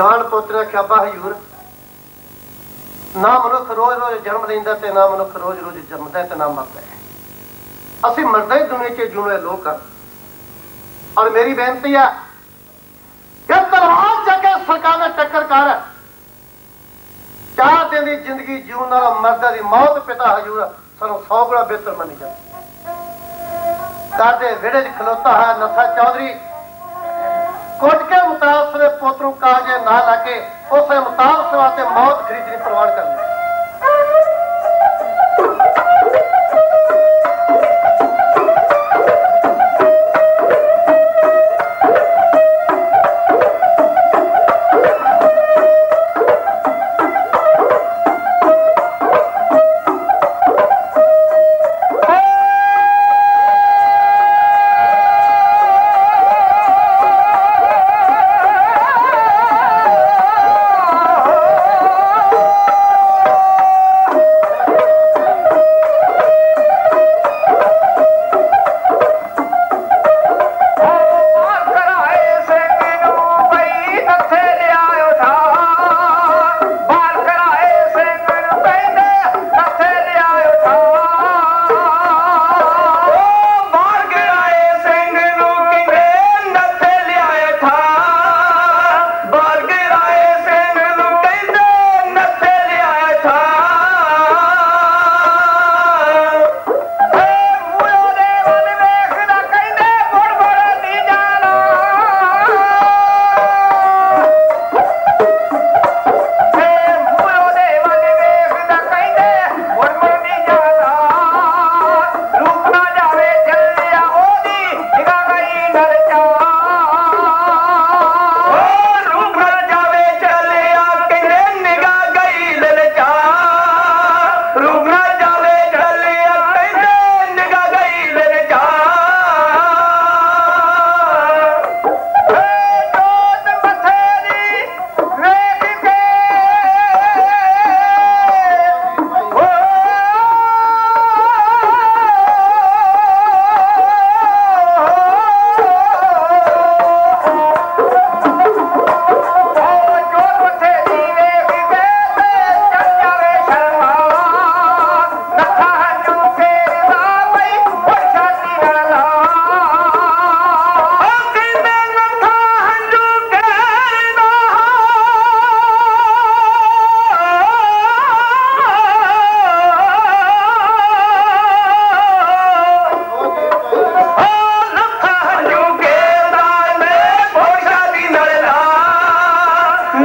ਜਵਾਨ ਪੁੱਤਰ ਖਿਆਬਾ ਹਜੂਰ ਨਾ ਮਨੁੱਖ ਰੋਜ਼ ਰੋਜ਼ ਜਨਮ ਲੈਂਦਾ ਤੇ ਨਾ ਮਨੁੱਖ ਰੋਜ਼ ਰੋਜ਼ ਜੰਮਦਾ ਤੇ ਨਾ ਮਰਦਾ ਹੈ। ਅਸੀਂ ਮਰਦਾ ਹੀ ਦੁਨੀਆ 'ਚ ਜੁਣੇ ਲੋਕ ਆ ਔਰ ਮੇਰੀ ਬੇਨਤੀ ਆ ਕਿ ਤਲਵਾਰ ਚੱਕ ਸਰਕਾਰ ਨਾਲ ਟੱਕਰ ਕਰ, ਚਾਰ ਦਿਨ ਦੀ ਜ਼ਿੰਦਗੀ ਜਿਉਣ ਨਾਲ ਮਰਦਾ ਦੀ ਮੌਤ ਪਿਤਾ ਹਜੂਰ ਸਾਨੂੰ ਸੌ ਗੁਣਾ ਬਿਹਤਰ ਮੰਨੀ ਜਾਂਦੀ ਕਰਦੇ ਵਿੜੇ 'ਚ ਖਲੋਤਾ ਹੈ ਨੱਥਾ ਚੌਧਰੀ, ਕੁੱਟ ਕੇ ਮੁਤਾਸ ਦੇ ਨੂੰ ਕਾਜੇ ਨਾ que oh,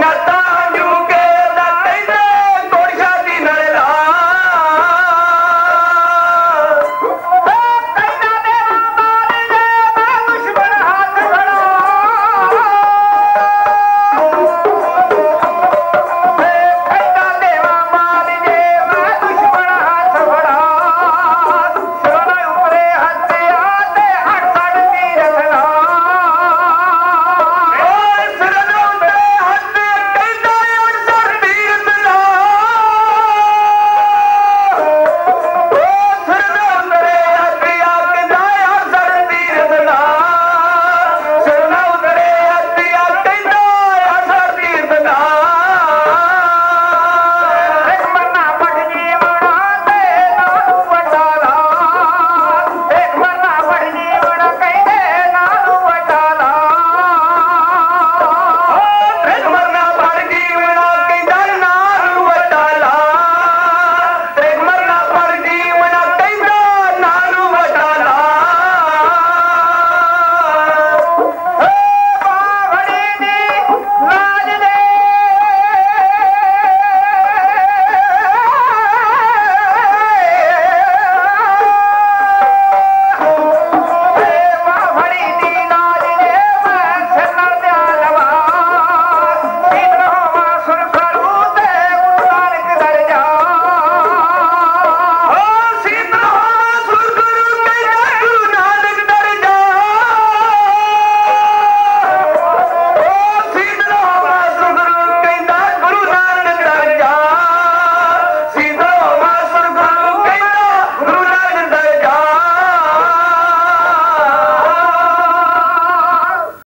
libertad.